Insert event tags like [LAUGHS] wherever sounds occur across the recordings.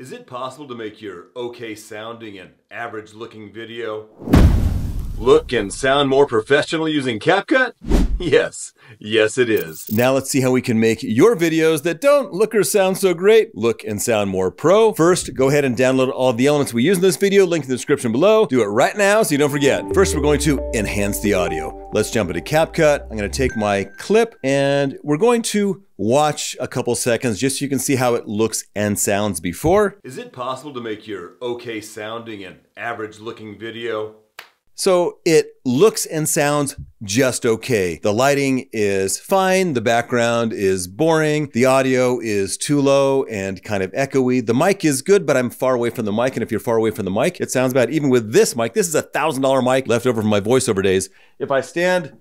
Is it possible to make your okay sounding and average looking video look and sound more professional using CapCut? Yes, yes it is. Now let's see how we can make your videos that don't look or sound so great look and sound more pro. First, go ahead and download all the elements we use in this video, link in the description below. Do it right now so you don't forget. First, we're going to enhance the audio. Let's jump into CapCut. I'm gonna take my clip and we're going to watch a couple seconds just so you can see how it looks and sounds before. Is it possible to make your okay sounding and average looking video so it looks and sounds just okay. The lighting is fine. The background is boring. The audio is too low and kind of echoey. The mic is good, but I'm far away from the mic. And if you're far away from the mic, it sounds bad. Even with this mic, this is a thousand dollar mic left over from my voiceover days. If I stand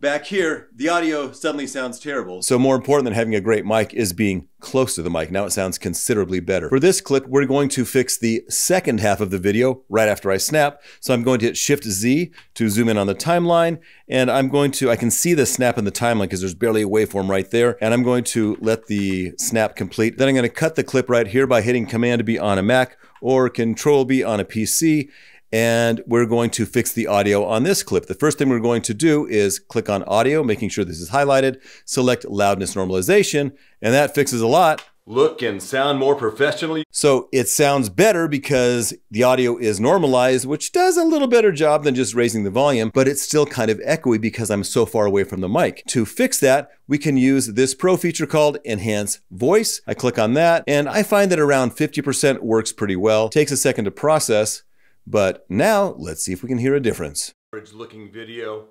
back here, the audio suddenly sounds terrible. So more important than having a great mic is being close to the mic. Now it sounds considerably better. For this clip, we're going to fix the second half of the video right after I snap. So I'm going to hit Shift Z to zoom in on the timeline. And I'm going to, I can see the snap in the timeline because there's barely a waveform right there. And I'm going to let the snap complete. Then I'm going to cut the clip right here by hitting Command B on a Mac or Control B on a PC and we're going to fix the audio on this clip. The first thing we're going to do is click on audio, making sure this is highlighted, select loudness normalization, and that fixes a lot. Look and sound more professionally. So it sounds better because the audio is normalized, which does a little better job than just raising the volume, but it's still kind of echoey because I'm so far away from the mic. To fix that, we can use this pro feature called Enhance Voice. I click on that, and I find that around 50% works pretty well. Takes a second to process, but now let's see if we can hear a difference. Looking video.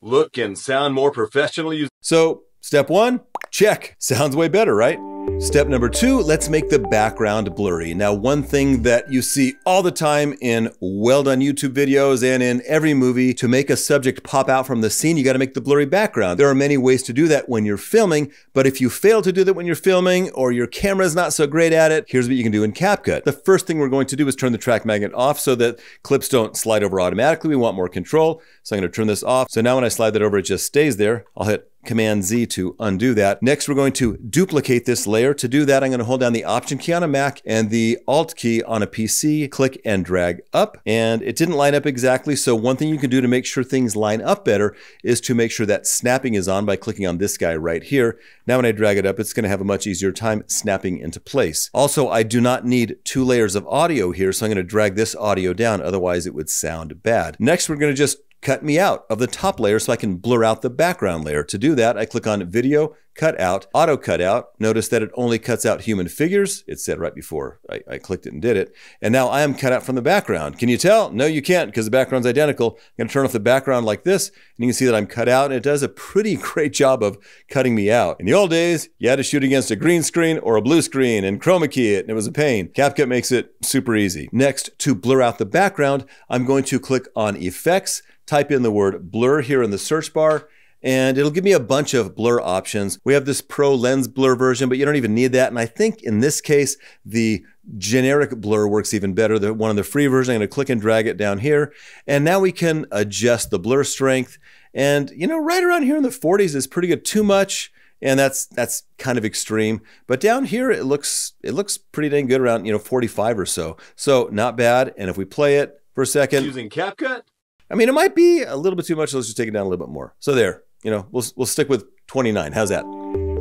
Look and sound more professional. So step one, check. Sounds way better, right? Step number two, let's make the background blurry. Now, one thing that you see all the time in well done YouTube videos and in every movie, to make a subject pop out from the scene, you gotta make the blurry background. There are many ways to do that when you're filming, but if you fail to do that when you're filming or your camera's not so great at it, here's what you can do in CapCut. The first thing we're going to do is turn the track magnet off so that clips don't slide over automatically. We want more control. So I'm gonna turn this off. So now when I slide that over, it just stays there. I'll hit Command Z to undo that. Next, we're going to duplicate this layer. To do that, I'm going to hold down the Option key on a Mac and the Alt key on a PC, click and drag up. And it didn't line up exactly. So one thing you can do to make sure things line up better is to make sure that snapping is on by clicking on this guy right here. Now, when I drag it up, it's going to have a much easier time snapping into place. Also, I do not need two layers of audio here, so I'm going to drag this audio down. Otherwise, it would sound bad. Next, we're going to just cut me out of the top layer so I can blur out the background layer. To do that, I click on Video, Cut Out, Auto Cut Out. Notice that it only cuts out human figures. It said right before I, I clicked it and did it. And now I am cut out from the background. Can you tell? No, you can't because the background's identical. I'm going to turn off the background like this, and you can see that I'm cut out, and it does a pretty [LAUGHS] great job of cutting me out. In the old days, you had to shoot against a green screen or a blue screen and chroma key it, and it was a pain. CapCut makes it super easy. Next, to blur out the background, I'm going to click on Effects, type in the word blur here in the search bar, and it'll give me a bunch of blur options. We have this pro lens blur version, but you don't even need that. And I think in this case, the generic blur works even better. The one of the free version, I'm gonna click and drag it down here. And now we can adjust the blur strength. And you know, right around here in the 40s is pretty good. Too much, and that's that's kind of extreme. But down here it looks it looks pretty dang good around you know 45 or so. So not bad. And if we play it for a second, using CapCut, I mean, it might be a little bit too much. So let's just take it down a little bit more. So there, you know, we'll, we'll stick with 29. How's that?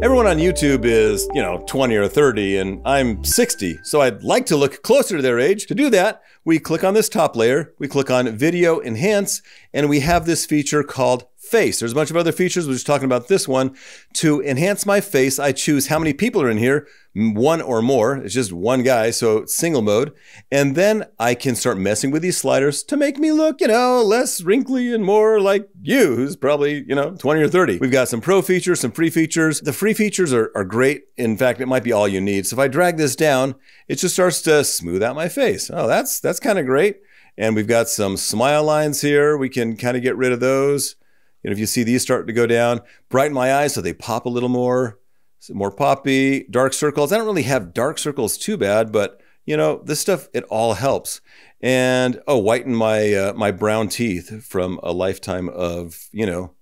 Everyone on YouTube is, you know, 20 or 30 and I'm 60. So I'd like to look closer to their age. To do that, we click on this top layer, we click on Video Enhance, and we have this feature called face. There's a bunch of other features. We're just talking about this one. To enhance my face, I choose how many people are in here, one or more. It's just one guy, so single mode. And then I can start messing with these sliders to make me look, you know, less wrinkly and more like you, who's probably, you know, 20 or 30. We've got some pro features, some free features. The free features are, are great. In fact, it might be all you need. So if I drag this down, it just starts to smooth out my face. Oh, that's, that's kind of great. And we've got some smile lines here. We can kind of get rid of those. Know, if you see these start to go down, brighten my eyes so they pop a little more, more poppy, dark circles. I don't really have dark circles too bad, but you know, this stuff, it all helps. And oh, whiten my uh, my brown teeth from a lifetime of, you know,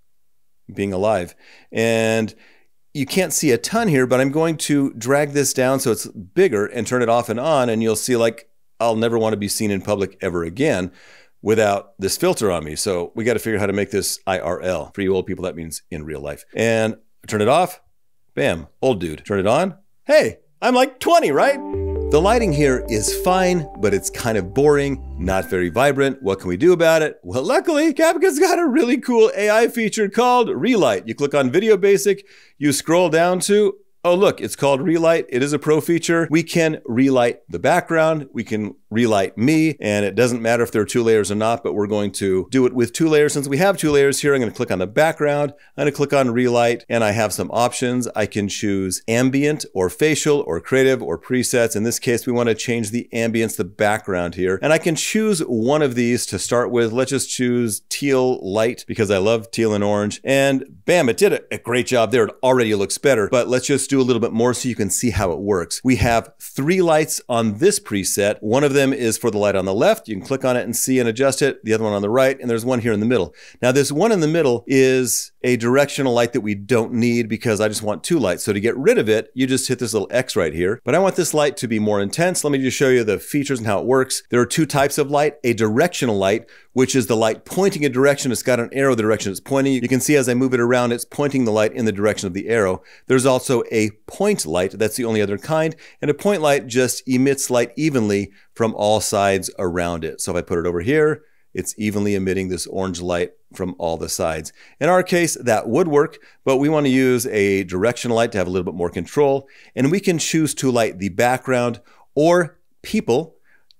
being alive. And you can't see a ton here, but I'm going to drag this down so it's bigger and turn it off and on, and you'll see like I'll never want to be seen in public ever again without this filter on me. So we got to figure out how to make this IRL. For you old people, that means in real life. And turn it off, bam, old dude. Turn it on, hey, I'm like 20, right? The lighting here is fine, but it's kind of boring, not very vibrant. What can we do about it? Well, luckily, CapCut's got a really cool AI feature called Relight. You click on Video Basic, you scroll down to Oh, look, it's called Relight. It is a pro feature. We can relight the background. We can relight me, and it doesn't matter if there are two layers or not, but we're going to do it with two layers. Since we have two layers here, I'm going to click on the background. I'm going to click on Relight, and I have some options. I can choose ambient or facial or creative or presets. In this case, we want to change the ambience, the background here. And I can choose one of these to start with. Let's just choose teal light because I love teal and orange. And bam, it did a great job there. It already looks better, but let's just do a little bit more so you can see how it works. We have three lights on this preset. One of them is for the light on the left. You can click on it and see and adjust it. The other one on the right, and there's one here in the middle. Now this one in the middle is a directional light that we don't need because I just want two lights. So to get rid of it, you just hit this little X right here. But I want this light to be more intense. Let me just show you the features and how it works. There are two types of light, a directional light, which is the light pointing a direction. It's got an arrow the direction it's pointing. You can see as I move it around, it's pointing the light in the direction of the arrow. There's also a point light. That's the only other kind. And a point light just emits light evenly from all sides around it. So if I put it over here, it's evenly emitting this orange light from all the sides. In our case, that would work, but we want to use a directional light to have a little bit more control. And we can choose to light the background or people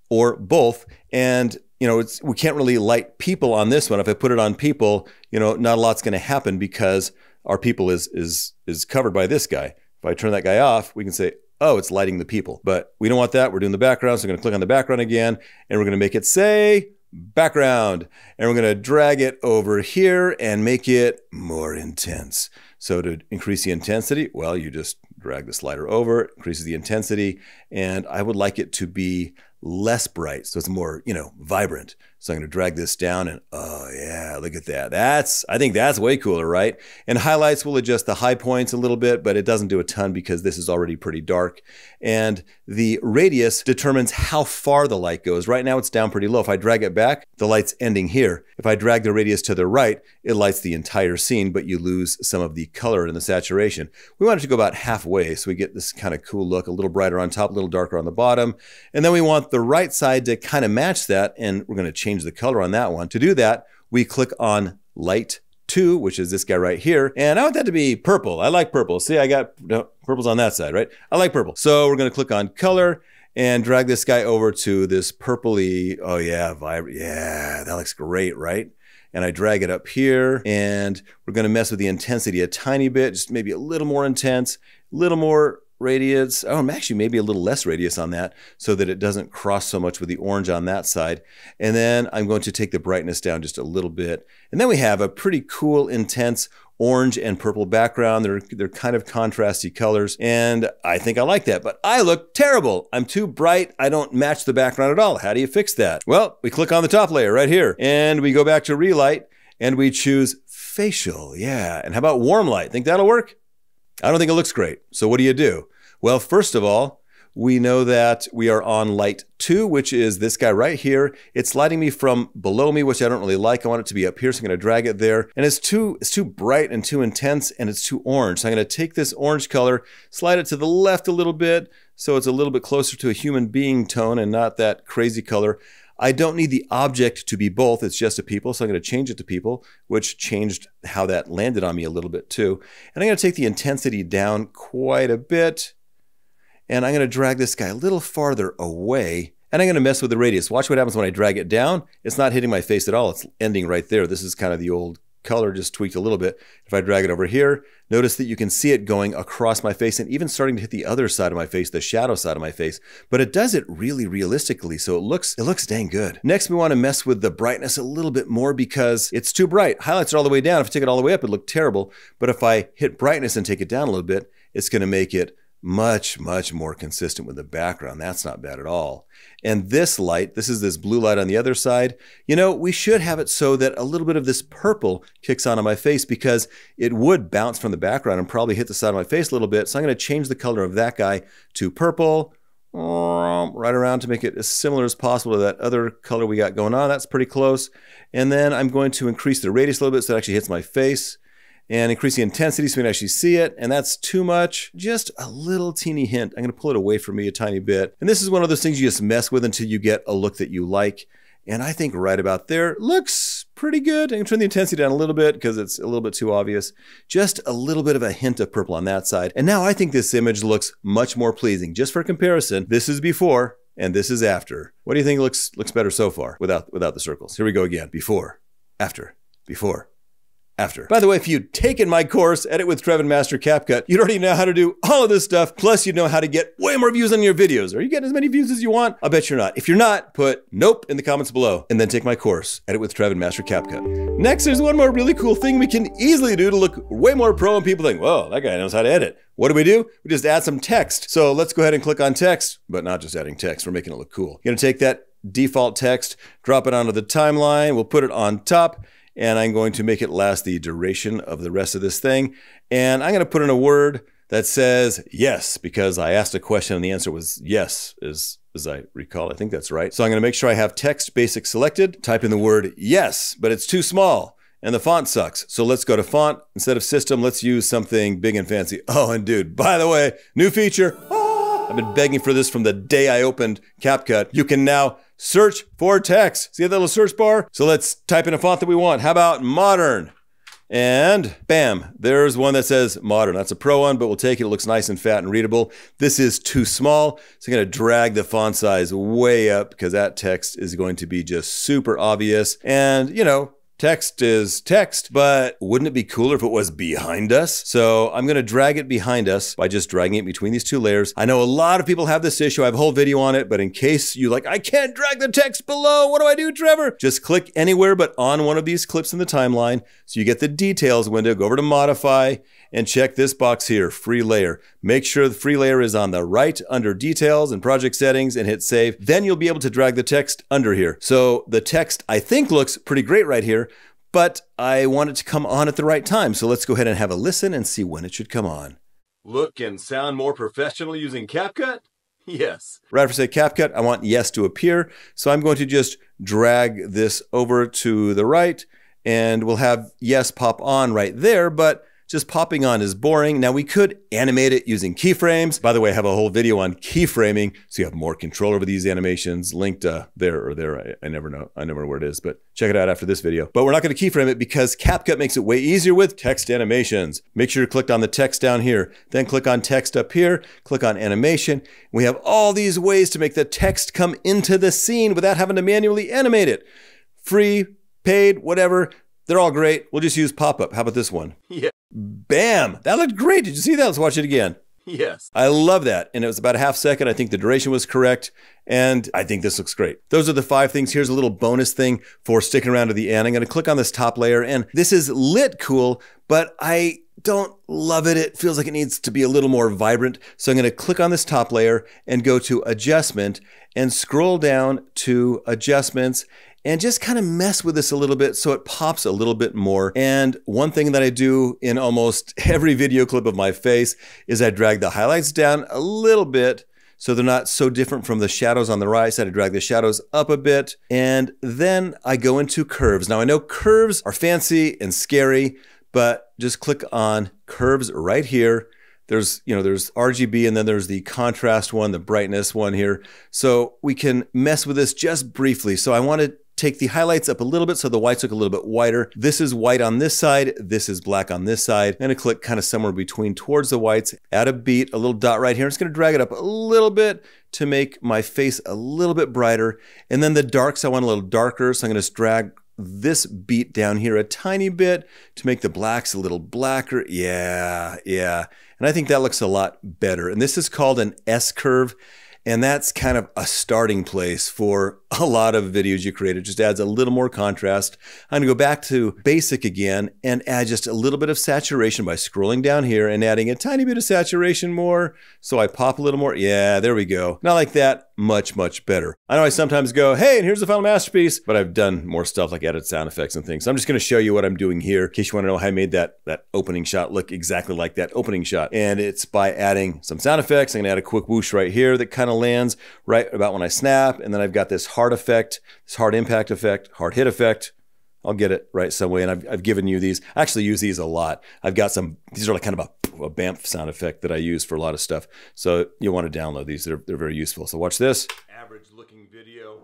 or both. And you know, it's, we can't really light people on this one. If I put it on people, you know, not a lot's going to happen because our people is is is covered by this guy. If I turn that guy off, we can say, oh, it's lighting the people. But we don't want that. We're doing the background. So we're going to click on the background again, and we're going to make it say background. And we're going to drag it over here and make it more intense. So to increase the intensity, well, you just drag the slider over, increases the intensity. And I would like it to be less bright. So it's more, you know, vibrant. So I'm going to drag this down and oh yeah, look at that. That's, I think that's way cooler, right? And highlights will adjust the high points a little bit, but it doesn't do a ton because this is already pretty dark. And the radius determines how far the light goes. Right now it's down pretty low. If I drag it back, the light's ending here. If I drag the radius to the right, it lights the entire scene, but you lose some of the color and the saturation. We want it to go about halfway so we get this kind of cool look, a little brighter on top, a little darker on the bottom. And then we want the right side to kind of match that, and we're going to change change the color on that one. To do that, we click on light two, which is this guy right here. And I want that to be purple. I like purple. See, I got no, purple's on that side, right? I like purple. So we're going to click on color and drag this guy over to this purpley. Oh yeah, vibrant. Yeah, that looks great, right? And I drag it up here and we're going to mess with the intensity a tiny bit, just maybe a little more intense, a little more radius. Oh, actually maybe a little less radius on that so that it doesn't cross so much with the orange on that side. And then I'm going to take the brightness down just a little bit. And then we have a pretty cool, intense orange and purple background. They're, they're kind of contrasty colors. And I think I like that, but I look terrible. I'm too bright. I don't match the background at all. How do you fix that? Well, we click on the top layer right here and we go back to relight and we choose facial. Yeah. And how about warm light? Think that'll work? I don't think it looks great. So what do you do? Well, first of all, we know that we are on light two, which is this guy right here. It's lighting me from below me, which I don't really like. I want it to be up here, so I'm gonna drag it there. And it's too, it's too bright and too intense, and it's too orange. So I'm gonna take this orange color, slide it to the left a little bit, so it's a little bit closer to a human being tone and not that crazy color. I don't need the object to be both. It's just a people. So I'm to change it to people, which changed how that landed on me a little bit too. And I'm to take the intensity down quite a bit. And I'm going to drag this guy a little farther away. And I'm going to mess with the radius. Watch what happens when I drag it down. It's not hitting my face at all. It's ending right there. This is kind of the old color just tweaked a little bit. If I drag it over here, notice that you can see it going across my face and even starting to hit the other side of my face, the shadow side of my face. But it does it really realistically, so it looks it looks dang good. Next, we want to mess with the brightness a little bit more because it's too bright. Highlights are all the way down. If I take it all the way up, it look terrible. But if I hit brightness and take it down a little bit, it's going to make it much, much more consistent with the background. That's not bad at all. And this light, this is this blue light on the other side, you know, we should have it so that a little bit of this purple kicks on on my face because it would bounce from the background and probably hit the side of my face a little bit. So I'm going to change the color of that guy to purple, right around to make it as similar as possible to that other color we got going on. That's pretty close. And then I'm going to increase the radius a little bit so it actually hits my face and increase the intensity so we can actually see it. And that's too much. Just a little teeny hint. I'm to pull it away from me a tiny bit. And this is one of those things you just mess with until you get a look that you like. And I think right about there looks pretty good. I can turn the intensity down a little bit because it's a little bit too obvious. Just a little bit of a hint of purple on that side. And now I think this image looks much more pleasing. Just for comparison, this is before and this is after. What do you think looks looks better so far without without the circles? Here we go again. Before, after, before, after. By the way, if you'd taken my course, Edit with Trev and Master CapCut, you'd already know how to do all of this stuff. Plus, you'd know how to get way more views on your videos. Are you getting as many views as you want? I bet you're not. If you're not, put nope in the comments below and then take my course, Edit with Trev and Master CapCut. Next, there's one more really cool thing we can easily do to look way more pro and people think, whoa, that guy knows how to edit. What do we do? We just add some text. So let's go ahead and click on text, but not just adding text. We're making it look cool. You're gonna take that default text, drop it onto the timeline. We'll put it on top and I'm going to make it last the duration of the rest of this thing. And I'm going to put in a word that says yes, because I asked a question and the answer was yes, as, as I recall. I think that's right. So I'm going to make sure I have text basic selected, type in the word yes, but it's too small and the font sucks. So let's go to font. Instead of system, let's use something big and fancy. [LAUGHS] Oh, and dude, by the way, new feature. Ah, I've been begging for this from the day I opened CapCut. You can now search for text. See that little search bar? So let's type in a font that we want. How about modern? And bam, there's one that says modern. That's a pro one, but we'll take it. It looks nice and fat and readable. This is too small, so I'm gonna drag the font size way up because that text is going to be just super obvious. And you know, Text is text, but wouldn't it be cooler if it was behind us? So I'm gonna drag it behind us by just dragging it between these two layers. I know a lot of people have this issue. I have a whole video on it, but in case you like, I can't drag the text below, what do I do, Trevor? Just click anywhere but on one of these clips in the timeline so you get the details window, go over to modify, and check this box here, free layer. Make sure the free layer is on the right under details and project settings and hit save. Then you'll be able to drag the text under here. So the text I think looks pretty great right here, but I want it to come on at the right time. So let's go ahead and have a listen and see when it should come on. Look and sound more professional using CapCut? [LAUGHS] Yes. Right after say CapCut, I want yes to appear. So I'm going to just drag this over to the right and we'll have yes pop on right there, but just popping on is boring. Now we could animate it using keyframes. By the way, I have a whole video on keyframing, so you have more control over these animations linked uh, there or there. I, I, never know. I never know where it is, but check it out after this video. But we're not going to keyframe it because CapCut makes it way easier with text animations. Make sure you click on the text down here, then click on text up here, click on animation. We have all these ways to make the text come into the scene without having to manually animate it. Free, paid, whatever. They're all great. We'll just use pop-up. How about this one? [LAUGHS] Yeah. Bam! That looked great. Did you see that? Let's watch it again. Yes. I love that. And it was about a half second. I think the duration was correct. And I think this looks great. Those are the five things. Here's a little bonus thing for sticking around to the end. I'm going to click on this top layer and this is lit cool, but I don't love it. It feels like it needs to be a little more vibrant. So I'm going to click on this top layer and go to adjustment and scroll down to adjustments and just kind of mess with this a little bit so it pops a little bit more. And one thing that I do in almost [LAUGHS] every video clip of my face is I drag the highlights down a little bit so they're not so different from the shadows on the right side. I drag the shadows up a bit and then I go into curves. Now I know curves are fancy and scary, but just click on curves right here there's you know there's RGB and then there's the contrast one, the brightness one here. So we can mess with this just briefly. So I want to take the highlights up a little bit so the whites look a little bit whiter. This is white on this side, this is black on this side. I'm gonna click kind of somewhere between towards the whites, add a beat, a little dot right here. I'm just gonna drag it up a little bit to make my face a little bit brighter. And then the darks I want a little darker, so I'm gonna just drag this beat down here a tiny bit to make the blacks a little blacker. Yeah, yeah. And I think that looks a lot better. And this is called an S curve. And that's kind of a starting place for a lot of videos you create. It just adds a little more contrast. I'm gonna go back to basic again and add just a little bit of saturation by scrolling down here and adding a tiny bit of saturation more. So I pop a little more. Yeah, there we go. Not like that. Much, much better. I know I sometimes go, hey, and here's the final masterpiece, but I've done more stuff like added sound effects and things. So I'm just gonna show you what I'm doing here in case you wanna know how I made that, that opening shot look exactly like that opening shot. And it's by adding some sound effects. I'm gonna add a quick whoosh right here that kind of lands right about when I snap. And then I've got this hard effect, this hard impact effect, hard hit effect. I'll get it right some way. And I've, I've given you these. I actually use these a lot. I've got some, these are like kind of a, a BAMF sound effect that I use for a lot of stuff. So you'll want to download these. They're, they're very useful. So watch this. Average looking video.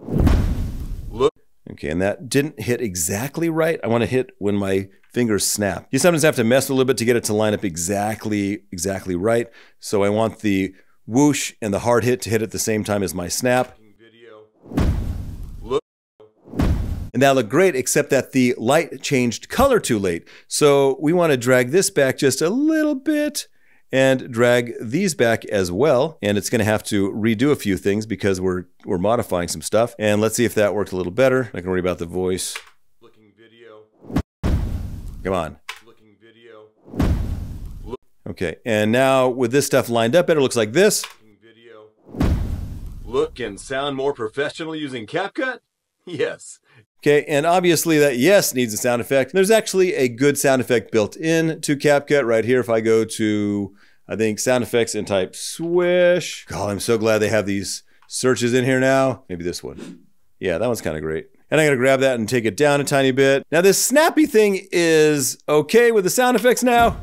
Look. Okay, and that didn't hit exactly right. I want to hit when my fingers snap. You sometimes have to mess a little bit to get it to line up exactly, exactly right. So I want the whoosh and the hard hit to hit at the same time as my snap. And that looked great, except that the light changed color too late. So we want to drag this back just a little bit and drag these back as well. And it's going to have to redo a few things because we're, we're modifying some stuff. And let's see if that worked a little better. I can worry about the voice. Looking video. Come on. Looking video. Okay, and now with this stuff lined up better, looks like this. Looking video. Look and sound more professional using CapCut? [LAUGHS] Yes. Okay, and obviously that yes needs a sound effect. There's actually a good sound effect built in to CapCut right here. If I go to, I think, sound effects and type swish. God, I'm so glad they have these searches in here now. Maybe this one. Yeah, that one's kind of great. And I'm gonna grab that and take it down a tiny bit. Now this snappy thing is okay with the sound effects now,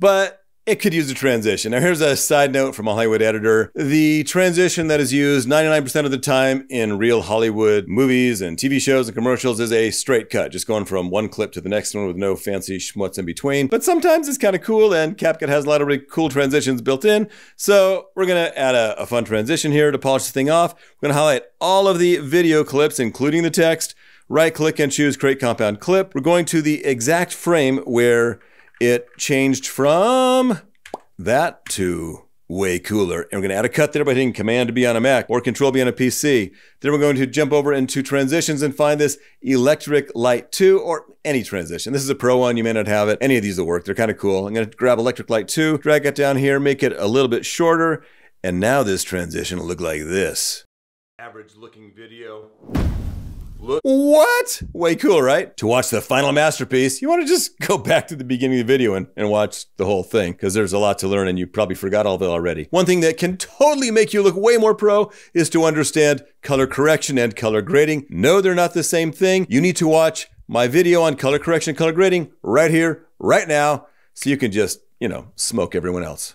but it could use a transition. Now, here's a side note from a Hollywood editor. The transition that is used 99% of the time in real Hollywood movies and TV shows and commercials is a straight cut, just going from one clip to the next one with no fancy schmutz in between. But sometimes it's kind of cool, and CapCut has a lot of really cool transitions built in. So we're gonna add a, a fun transition here to polish the thing off. We're gonna highlight all of the video clips, including the text, right click and choose create compound clip. We're going to the exact frame where it changed from that to way cooler. And we're going to add a cut there by hitting Command to be on a Mac or Control B on a PC. Then we're going to jump over into transitions and find this Electric Light 2 or any transition. This is a pro one. You may not have it. Any of these will work. They're kind of cool. I'm going to grab Electric Light 2, drag it down here, make it a little bit shorter. And now this transition will look like this. Average looking video. What? Way cool, right? To watch the final masterpiece, you want to just go back to the beginning of the video and, and watch the whole thing because there's a lot to learn and you probably forgot all of it already. One thing that can totally make you look way more pro is to understand color correction and color grading. No, they're not the same thing. You need to watch my video on color correction and color grading right here, right now, so you can just, you know, smoke everyone else.